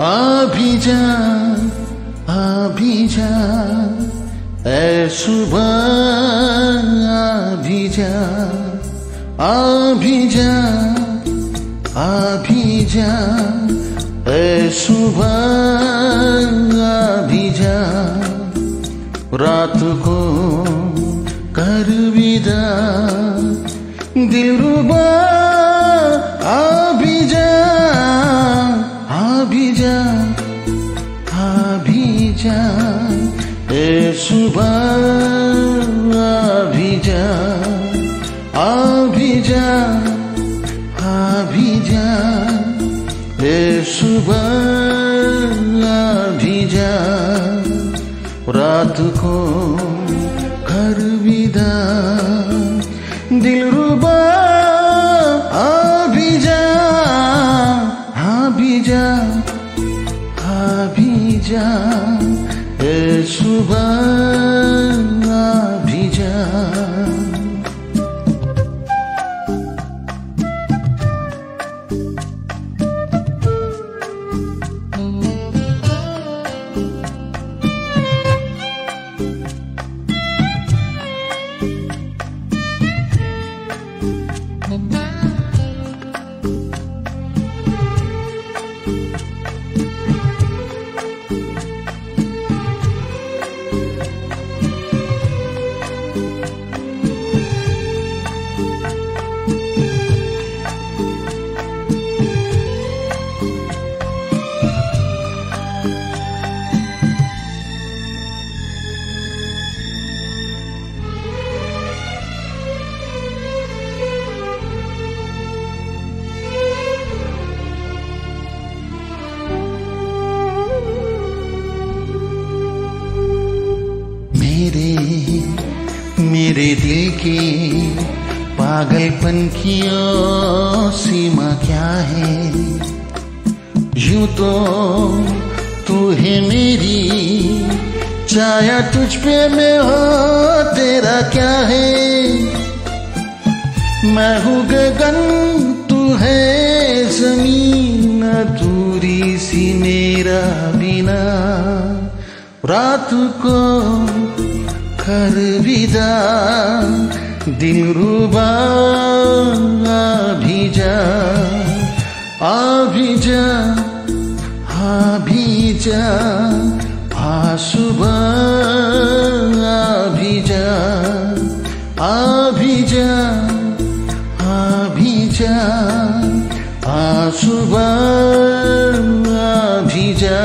अभी जा अभी जा ऐ सुबह अभी जा अभी जा अभी जा ऐ सुबह अभी जा रात को कर विदा दिलरुबा अभी सुबह अभी जा अभी जा अभी जा ए सुबह अभी जा रात को घर विदा दिल रुबा अभी जा अभी जा अभी जा ए जा मेरे दिल की पागलपन की ओ सीमा क्या है? यूँ तो तू है मेरी। छाया तुझ पे मैं हो, तेरा क्या है? मैं हूँ गगन, तू है ज़मीन। दूरी सी मेरा बिना रात को আশার বিদা দিন রুবা ভিজা আভিজা হাভিজা ভাসুবা ভিজা আভিজা আভিজা ভাসুবা ভিজা